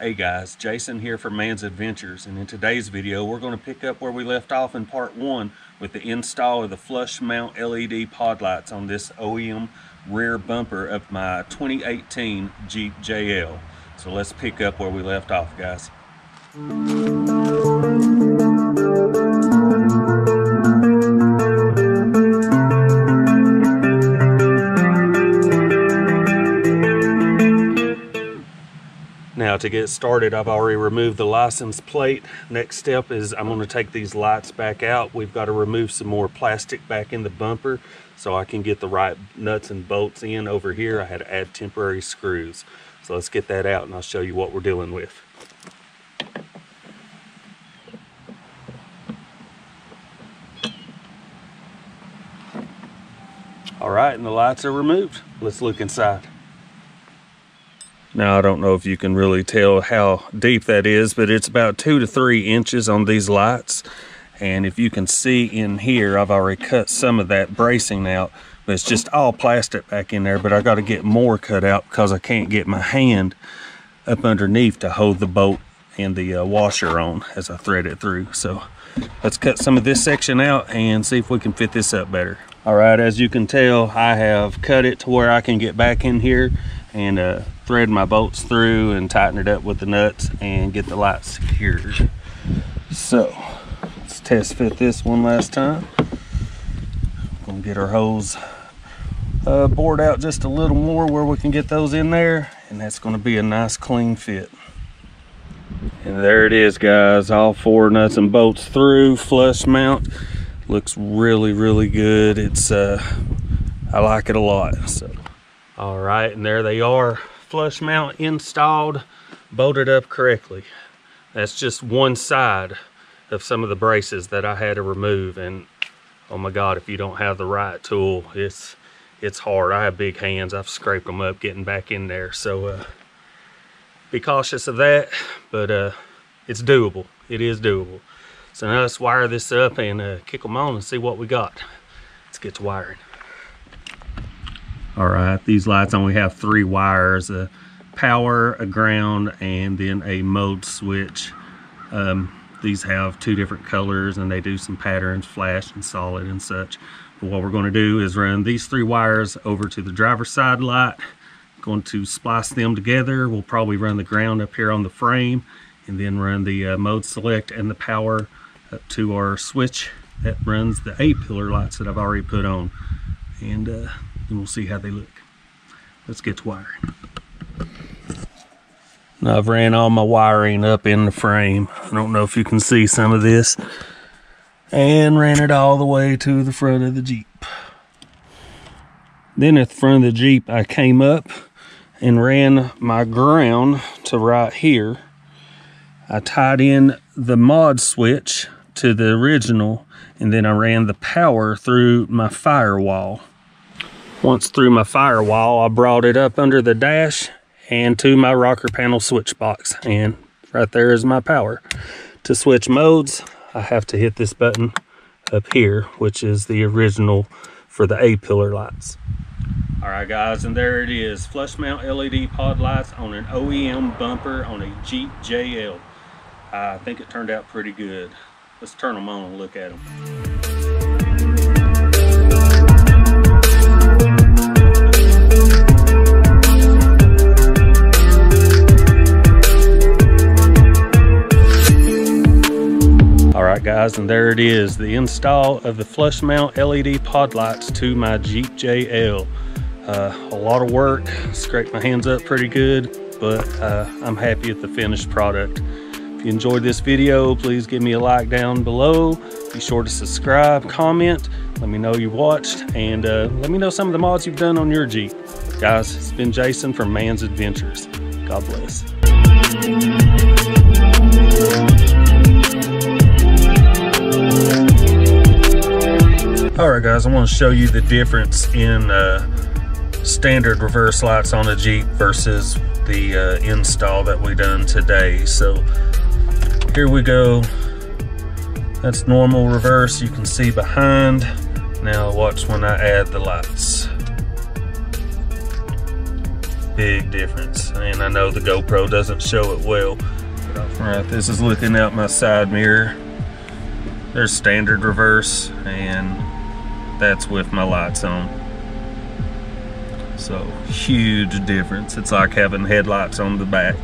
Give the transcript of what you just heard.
Hey guys, Jason here from Manns Adventures and in today's video we're going to pick up where we left off in part 1 with the install of the flush mount LED pod lights on this OEM rear bumper of my 2018 Jeep JL. So let's pick up where we left off guys. Now to get started, I've already removed the license plate. Next step is I'm gonna take these lights back out. We've got to remove some more plastic back in the bumper so I can get the right nuts and bolts in over here. I had to add temporary screws. So let's get that out and I'll show you what we're dealing with. All right, and the lights are removed. Let's look inside. Now, I don't know if you can really tell how deep that is, but it's about two to three inches on these lights. And if you can see in here, I've already cut some of that bracing out, but it's just all plastic back in there. But I got to get more cut out because I can't get my hand up underneath to hold the bolt and the uh, washer on as I thread it through. So let's cut some of this section out and see if we can fit this up better. All right, as you can tell, I have cut it to where I can get back in here and uh, thread my bolts through and tighten it up with the nuts and get the light secured. So let's test fit this one last time. We're Gonna get our hose uh, bored out just a little more where we can get those in there and that's gonna be a nice clean fit. And there it is guys, all four nuts and bolts through, flush mount. Looks really, really good. It's, uh, I like it a lot, so. All right, and there they are, flush mount installed, bolted up correctly. That's just one side of some of the braces that I had to remove. And oh my God, if you don't have the right tool, it's it's hard. I have big hands. I've scraped them up getting back in there. So uh, be cautious of that, but uh, it's doable. It is doable. So now let's wire this up and uh, kick them on and see what we got. Let's get to wiring. All right, these lights only have three wires, a power, a ground, and then a mode switch. Um, these have two different colors and they do some patterns, flash and solid and such. But what we're gonna do is run these three wires over to the driver's side light. Going to splice them together. We'll probably run the ground up here on the frame and then run the uh, mode select and the power up to our switch that runs the A-pillar lights that I've already put on. And uh, and we'll see how they look. Let's get to wiring. Now I've ran all my wiring up in the frame. I don't know if you can see some of this. And ran it all the way to the front of the Jeep. Then at the front of the Jeep, I came up and ran my ground to right here. I tied in the mod switch to the original and then I ran the power through my firewall. Once through my firewall, I brought it up under the dash and to my rocker panel switch box. And right there is my power. To switch modes, I have to hit this button up here, which is the original for the A-pillar lights. All right, guys, and there it is. Flush mount LED pod lights on an OEM bumper on a Jeep JL. I think it turned out pretty good. Let's turn them on and look at them. All right guys, and there it is, the install of the flush mount LED pod lights to my Jeep JL. Uh, a lot of work, scraped my hands up pretty good, but uh, I'm happy with the finished product. You enjoyed this video, please give me a like down below. Be sure to subscribe, comment, let me know you watched, and uh, let me know some of the mods you've done on your Jeep. Guys, it's been Jason from Manns Adventures. God bless. All right, guys, I want to show you the difference in uh, standard reverse lights on a Jeep versus the uh, install that we done today. So here we go. That's normal reverse. You can see behind. Now watch when I add the lights. big difference. And I know the GoPro doesn't show it well. Right, this is looking out my side mirror. There's standard reverse and that's with my lights on. So huge difference. It's like having headlights on the back.